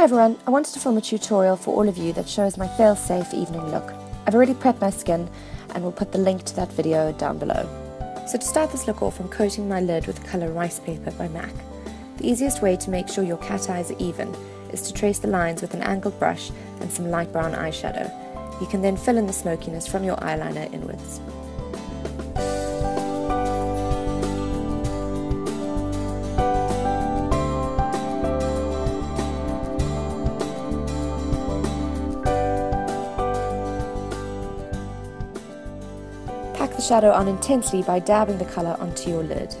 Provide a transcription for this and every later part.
Hi everyone, I wanted to film a tutorial for all of you that shows my fail-safe evening look. I've already prepped my skin and will put the link to that video down below. So to start this look off, I'm coating my lid with colour Rice Paper by MAC. The easiest way to make sure your cat eyes are even is to trace the lines with an angled brush and some light brown eyeshadow. You can then fill in the smokiness from your eyeliner inwards. The shadow on intensely by dabbing the colour onto your lid.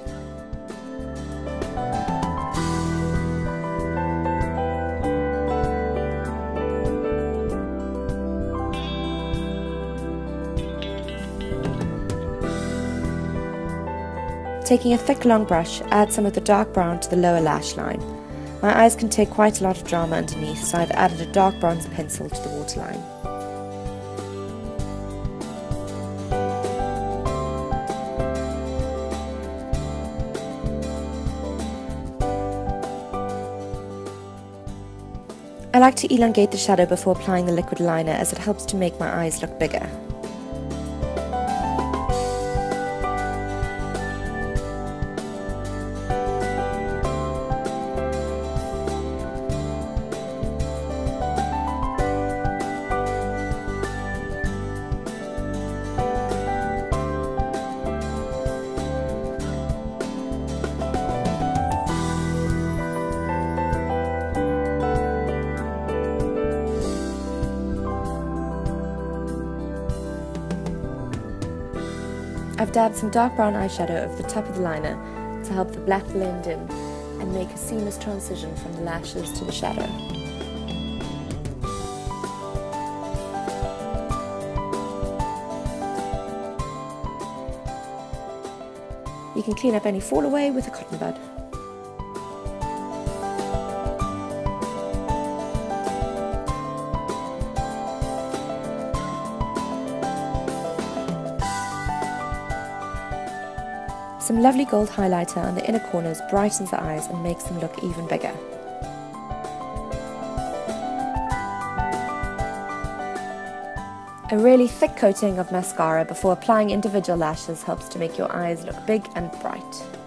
Taking a thick long brush, add some of the dark brown to the lower lash line. My eyes can take quite a lot of drama underneath, so I've added a dark bronze pencil to the waterline. I like to elongate the shadow before applying the liquid liner as it helps to make my eyes look bigger. I've dabbed some dark brown eyeshadow over the top of the liner to help the black blend in and make a seamless transition from the lashes to the shadow. You can clean up any fall away with a cotton bud. Some lovely gold highlighter on the inner corners brightens the eyes and makes them look even bigger. A really thick coating of mascara before applying individual lashes helps to make your eyes look big and bright.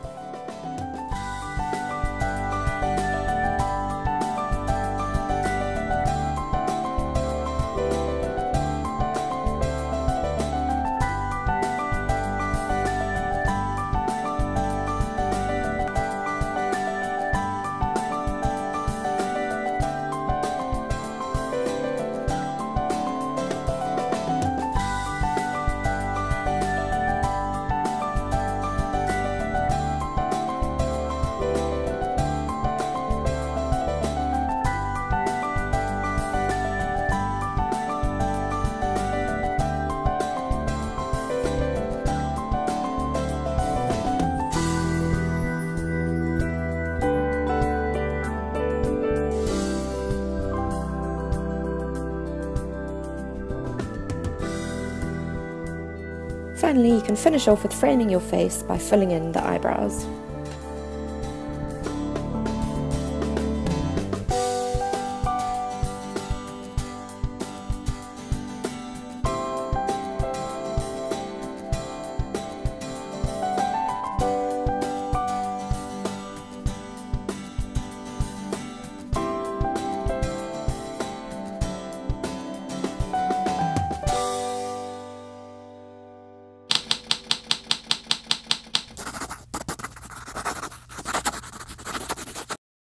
Finally, you can finish off with framing your face by filling in the eyebrows.